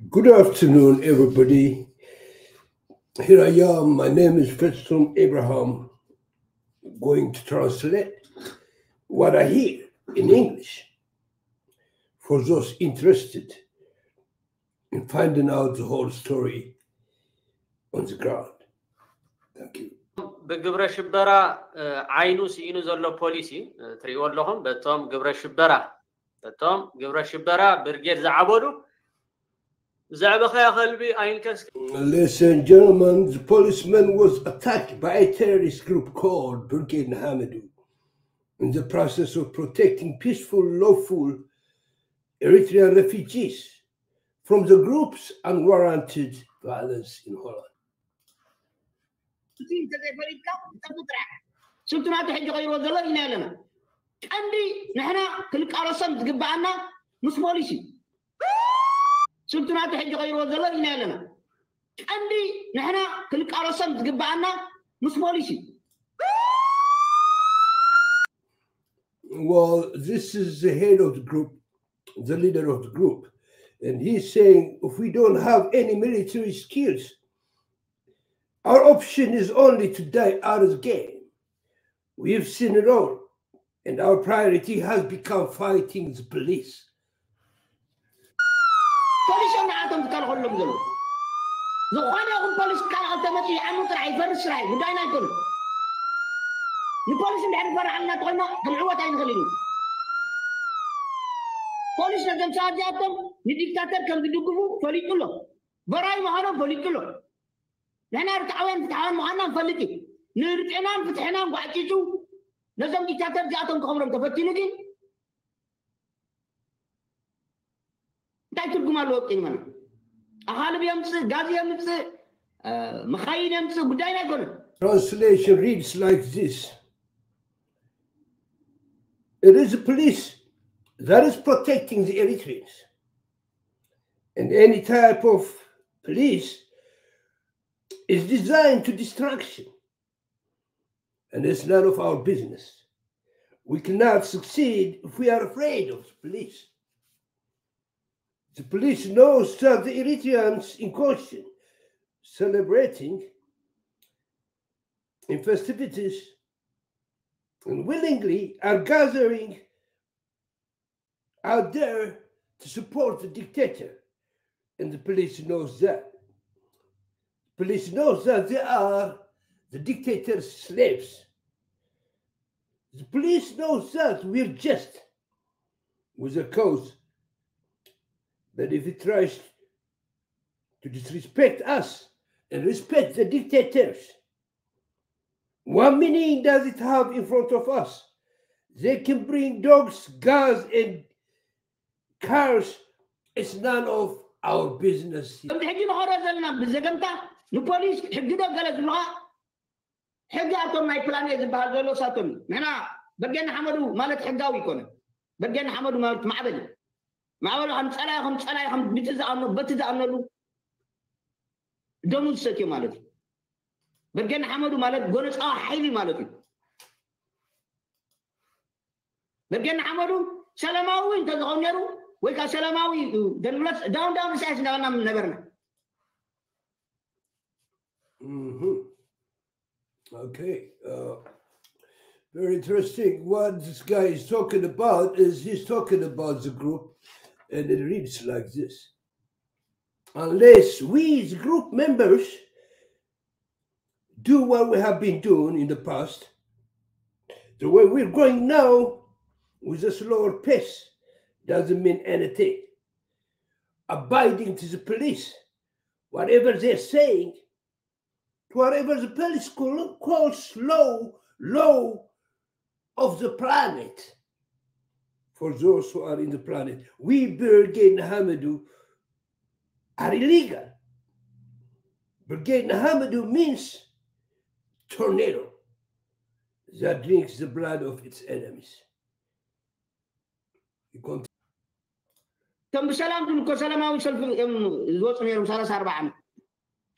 Good afternoon, everybody. Here I am. My name is Feston Abraham. Going to translate what I hear in English for those interested in finding out the whole story on the ground. Thank you. ብግብረ ሽበራ እ፣ ዓይኑ ስኢኑ ዘሎ ፖሊሲ እ፣ ትሪእዎ ኣለኹም በቶም ግብረ ሽበራ በቶም ግብረ ሽበራ ብርጌድ ዝዓበዱ ብዛዕባ ኸያ ከልቢ ኣይንከስ Ladies and gentlemen, the policeman was attacked by a terrorist group called Brigade Hamidou in the process of protecting peaceful, lawful Eritrean refugees from the group's unwarranted violence in Holland. እቲ እንተዘይፈሊጥካ ጠቡ ጥራሕ ስልጡናቱ ሕጂ ቀይርዎ ዘሎ ኢና ኣለና ቀንዲ ንሕና ክንቃለሶም ዝግባአና ምስ ፖሊስ እዩ ስልጡናቱ ሕጂ ቀይርዎ ዘሎ ኢና ኣለና ቀንዲ ንሕና ክንቃለሶም ዝግባአና ምስ ፖሊስ እዩ Well, this is the head of the group, the leader of the group, and he's saying if we don't have any military skills, our option is only to die out of the game. We've seen it all, and our priority has become fighting the police. ፖሊሶም ንዓቶም ዝከልከሎም ዘሎ ዝኾነ ይኹን ፖሊስ ካልኣል ተመፅኡ ዓሙ ጥራሕ ይፈርስ ስራሕ እዩ ጉዳይና ኣይኮኑ ንፖሊስ እንድሕር ፈርሓልና ተኮይና ክንዕወት ኣይንኽእል እዩ ፖሊስ ነዞም ሰባት እዚኣቶም ንዲክታተር ከም ዝድግፉ ፈሊጡ ኣሎ በራይ ምዃኖም ፈሊጡ ኣሎ ንሕና ርትዓውያን ፍትሓውያን ምዃንና ንፈልጥ እዩ ንርጥዕናን ፍትሕናን ጓዕቂፁ ነዞም ዲክታተር እዚኣቶም ክኸብሮም ተፈቲኑ ግን እንታይ ትርጉም ኣለዎ ቅኝ መና ኣኻልብ የምፅእ ጋዝ የምፅእ አ፣ መኻይን የምፅእ ጉዳይና ኣይኮነን Translation reads like this It is the police that is protecting the Eritreans. And any type of police is designed to destruction. And it's none of our business. We cannot succeed if we are afraid of the police. The police knows that the Eritreans in question celebrating in festivities and willingly are gathering out there to support the dictator. And the police knows that. Police knows that they are the dictator's slaves. The police knows that we're just with a cause. But if it tries to disrespect us and respect the dictators, what meaning does it have in front of us? They can bring dogs, guns, and cars. It's none of our business. ከምቲ ሕጂ ንኸሮ ዘለና ብዘገምታ ንፖሊስ ሕጊ ዶ ገለ ዝብልካ ሕጊ ኣቶም ናይ ፕላን ኤ ዝበሃል ዘሎ ሳቶም እዩ ንሕና በገና ሓመዱ ማለት ሕጋዊ ይኮነን በገና ሓመዱ ማለት ማዕበል እዩ ማዕበሉ ከም ፀላይ ከም ፀላይ ከም ብቲ ዝኣምኖ በቲ ዝኣምነሉ ደሙ ዝሰትዮ ማለት እዩ በገና ሓመዱ ማለት ጎነፃዊ ሓይሊ ማለት እዩ በገና ሓመዱ ሰላማዊ እንተዝኸውን ነይሩ ወይ ከዓ ሰላማዊ ደንብለት ዳውን ዳውን ሳይስ እንዳበልና ነበርና Mhm. Okay. Uh, very interesting. What this guy is talking about is he's talking about the group, and it reads like this Unless we, as group members, do what we have been doing in the past, the way we're going now with a slower pace doesn't mean anything. Abiding to the police, whatever they're saying, whatever the police call- calls low, low of the planet for those who are in the planet. We Brigade Hamadou are illegal. Brigade Hamadou means tornado that drinks the blood of its enemies. كم بسلام كم كسلام أو يسلف الوقت من المسألة صار بعم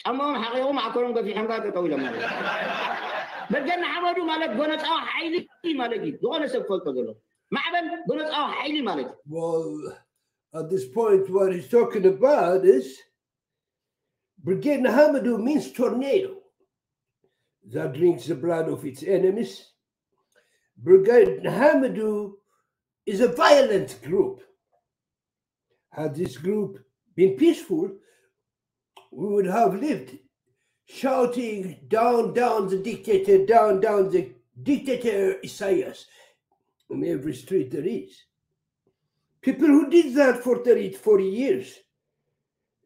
أما حقيقة ما أكون في حمقات طويلة ما بالجنة حمدو مالك بنا تأو حيلي مالك دوانا سبقول تقولوا well, at this point, what he's talking about is Brigade Nahamadu means tornado that drinks the blood of its enemies. Brigade Nahamadu is a violent group. Had this group been peaceful, we would have lived shouting down, down the dictator, down, down the dictator Isaias, on every street there is. People who did that for 30, 40 years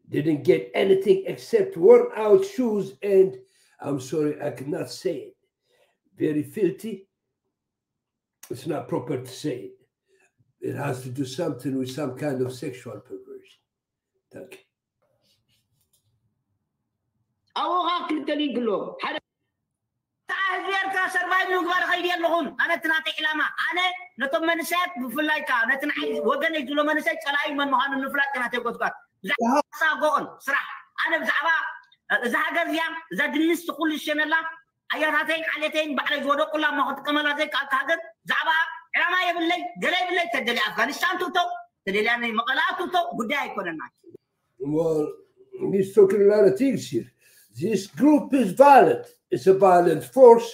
didn't get anything except worn out shoes and I'm sorry, I cannot say it. Very filthy. It's not proper to say it. It has to do something with some kind of sexual perversion. Thank you. ኣብኡኻ ክልተ ሊግ ኣሎ ሓደ ህዝቤርካ ሰርቫይቭ ምግባር ከይድ ኣለኹን ኣነ እቲ ናተይ ዕላማ ኣነ ነቶም መንእሰያት ብፍላይ ከዓ ነቲ ንዓይ ወገነይ ዝብሎ መንእሰይ ፀላኢ መን ምዃኑ ንምፍላጥ ናተይ ጎትጓት ብዛዕባ ጎቕን ስራሕ ኣነ ብዛዕባ እዛ ሃገር እዚኣ እዛ ድንስ ትኩሉ ዝሸነላ ኣያታተይን ዓሌተይን ባዕለይ ዝወደቁላ እማ ክጥቀመላ ዘይከኣልካ ሃገር ብዛዕባ ዕላማ የብለይ ገለ የብለይ ተደልያ ኣፍጋኒስታን ትውቶ ተደልያ ናይ መቐላ ትውቶ ጉዳይ ኣይኮነና Well, he's talking a lot of things here. This group is. It's a violent force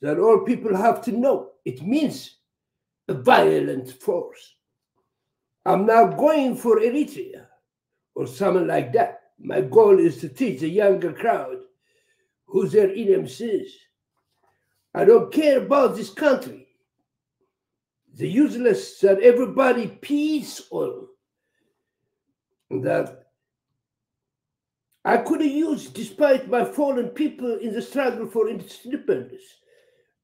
that all people have to know. It means a violent force. I'm not going for Eritrea or something like that. My goal is to teach the younger crowd who their EMCs. I don't care about this country. The useless that everybody pees on. That I could have used despite my fallen people in the struggle for independence.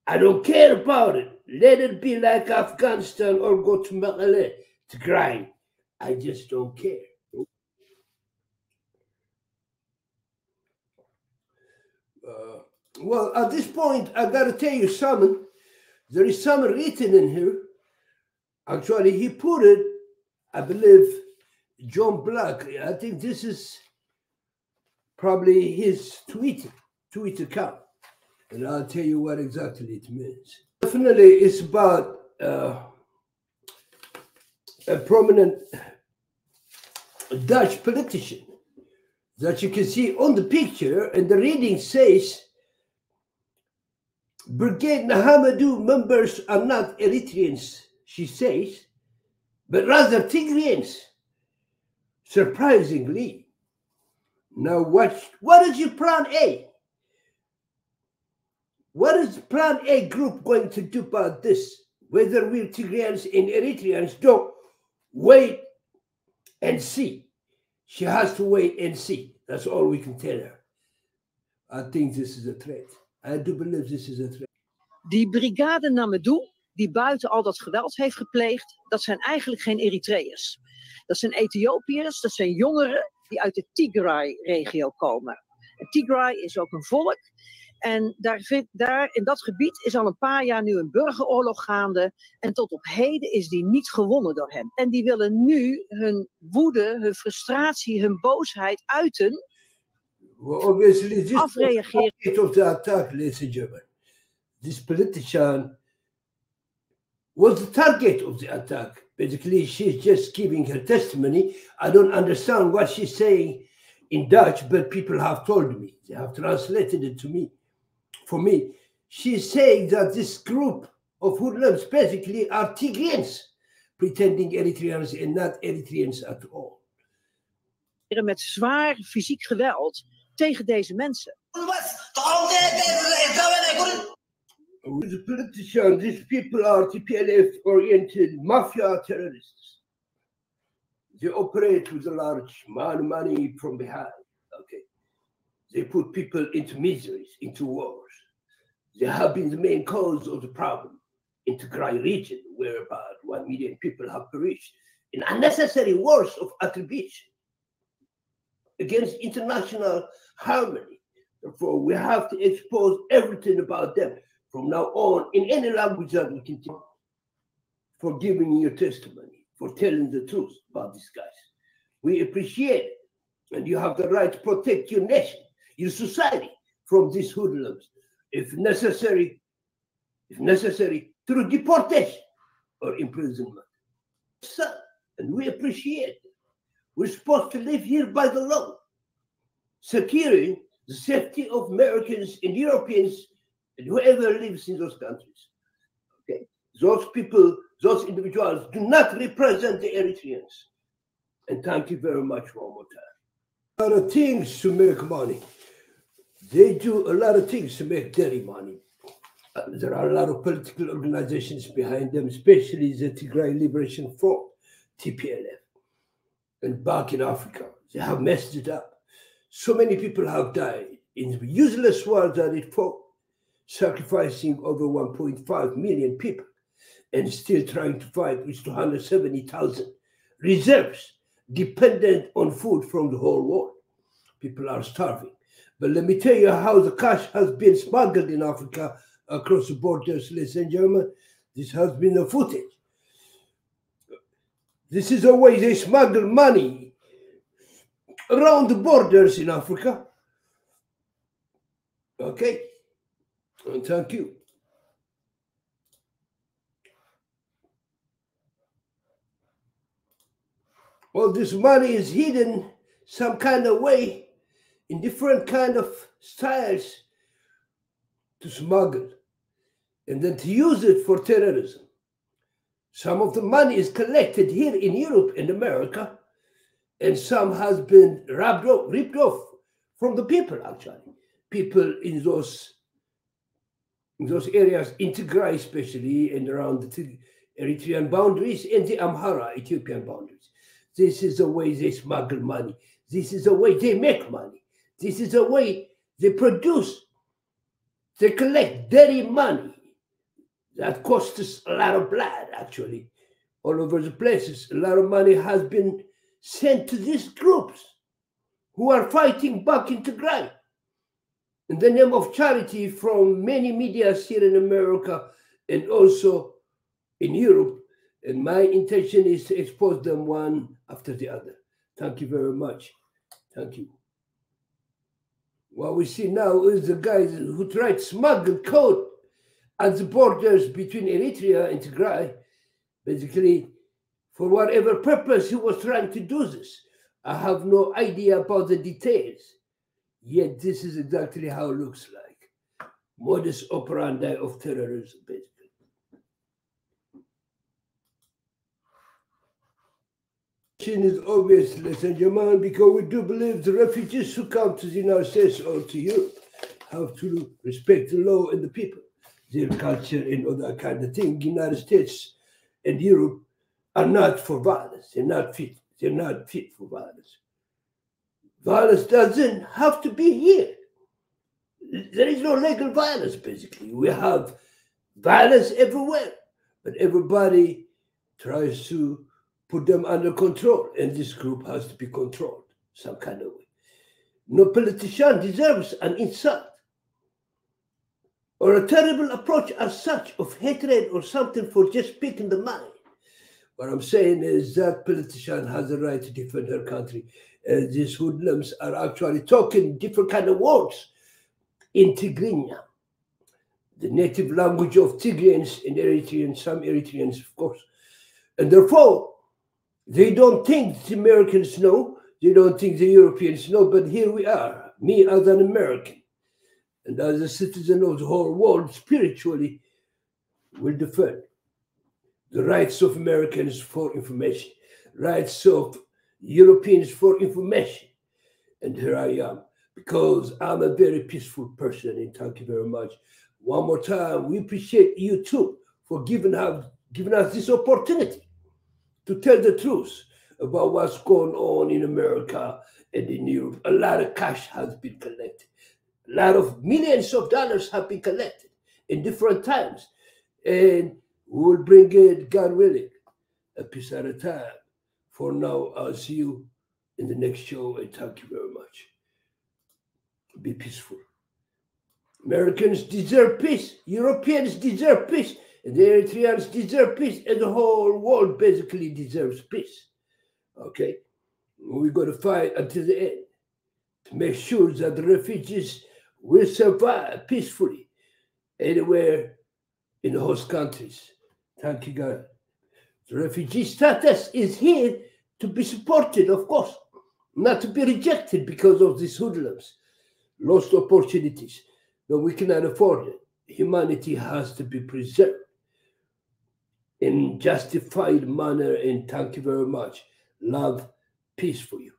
I don't care about it. Let it be like Afghanistan or go to Mekelle to grind. I just don't care. Uh, well, at this point, I got to tell you something. There is something written in here. Actually, he put it, I believe, John Black. I think this is probably his tweet tweet account, and I'll tell you what exactly it means. Definitely, it's about uh, a prominent Dutch politician that you can see on the picture, and the reading says. Brigade Nahamadu members are not Eritreans, she says, but rather Tigrians. Surprisingly, now, what, what is your plan A? What is plan A group going to do about this? Whether we're Tigrayans and Eritreans, don't wait and see. She has to wait and see. That's all we can tell her. I think this is a threat. I do believe this is a threat. Die brigade Namadou, die buiten al dat geweld heeft gepleegd, dat zijn eigenlijk geen Eritreërs. Dat zijn Ethiopiërs, dat zijn jongeren die uit de Tigray-regio komen. En Tigray is ook een volk. En daar, vindt- daar in dat gebied is al een paar jaar nu een burgeroorlog gaande. En tot op heden is die niet gewonnen door hen. En die willen nu hun woede, hun frustratie, hun boosheid uiten. Well, Afreageren. of the attack, ladies and gentlemen. This politician was the target of the attack. Basically, she's just giving her testimony. I don't understand what she's saying in Dutch, but people have told me. They have translated it to me. For me, she's saying that this group of hoodlums basically are Tigrians, pretending Eritreans and not Eritreans at all. met zwaar fysiek geweld tegen deze mensen. With the politicians, these people are TPLF oriented mafia terrorists. They operate with a large amount of money from behind. Okay. They put people into miseries, into wars. They have been the main cause of the problem in Tigray region, where about one million people have perished in unnecessary wars of attribution against international harmony. Therefore, we have to expose everything about them from now on in any language that we can for giving your testimony, for telling the truth about these guys. We appreciate it. And you have the right to protect your nation, your society from these hoodlums, if necessary, if necessary, through deportation or imprisonment. So, and we appreciate it. We're supposed to live here by the law, securing the safety of Americans and Europeans and whoever lives in those countries. Okay, those people, those individuals do not represent the Eritreans. And thank you very much one more time. A lot of things to make money. They do a lot of things to make dirty money. Uh, there are a lot of political organizations behind them, especially the Tigray Liberation Front, TPLF. And back in Africa, they have messed it up. So many people have died in useless wars that it fought, sacrificing over 1.5 million people and still trying to fight with 270,000 reserves dependent on food from the whole world. People are starving. But let me tell you how the cash has been smuggled in Africa across the borders, ladies and gentlemen. This has been the footage. This is the way they smuggle money around the borders in Africa. Okay? And thank you. Well, this money is hidden some kind of way in different kind of styles to smuggle and then to use it for terrorism. Some of the money is collected here in Europe and America, and some has been ripped off, ripped off from the people, actually. People in those those areas, in Tigray especially, and around the Eritrean boundaries and the Amhara Ethiopian boundaries. This is the way they smuggle money. This is the way they make money. This is the way they produce, they collect dirty money that costs us a lot of blood, actually, all over the places. A lot of money has been sent to these groups who are fighting back in Tigray in the name of charity from many medias here in America and also in Europe. And my intention is to expose them one after the other. Thank you very much. Thank you. What we see now is the guys who tried to smuggle code at the borders between Eritrea and Tigray, basically for whatever purpose he was trying to do this. I have no idea about the details. Yet this is exactly how it looks like. Modus operandi of terrorism, basically. is obvious, ladies and gentlemen, because we do believe the refugees who come to the United States or to Europe have to respect the law and the people, their culture and that kind of thing. United States and Europe are not for violence. They're not fit. They're not fit for violence. Violence doesn't have to be here. There is no legal violence, basically. We have violence everywhere, but everybody tries to put them under control, and this group has to be controlled some kind of way. No politician deserves an insult or a terrible approach as such of hatred or something for just speaking the mind. What I'm saying is that politician has a right to defend her country. And these hoodlums are actually talking different kind of words in Tigrinya, the native language of Tigrayans and Eritreans, some Eritreans, of course. And therefore, they don't think the Americans know, they don't think the Europeans know, but here we are, me as an American and as a citizen of the whole world, spiritually, will defend the rights of Americans for information, rights of Europeans for information. And here I am, because I'm a very peaceful person, and thank you very much. One more time, we appreciate you too for giving, have, giving us this opportunity to tell the truth about what's going on in America and in Europe. A lot of cash has been collected. A lot of millions of dollars have been collected in different times. And we will bring it, God willing, a piece at a time. For now, I'll see you in the next show and thank you very much. Be peaceful. Americans deserve peace. Europeans deserve peace. And the Eritreans deserve peace, and the whole world basically deserves peace. Okay? We're going to fight until the end to make sure that the refugees will survive peacefully anywhere in the host countries. Thank you, God. The refugee status is here to be supported, of course, not to be rejected because of these hoodlums, lost opportunities. But we cannot afford it. Humanity has to be preserved in justified manner. And thank you very much. Love, peace for you.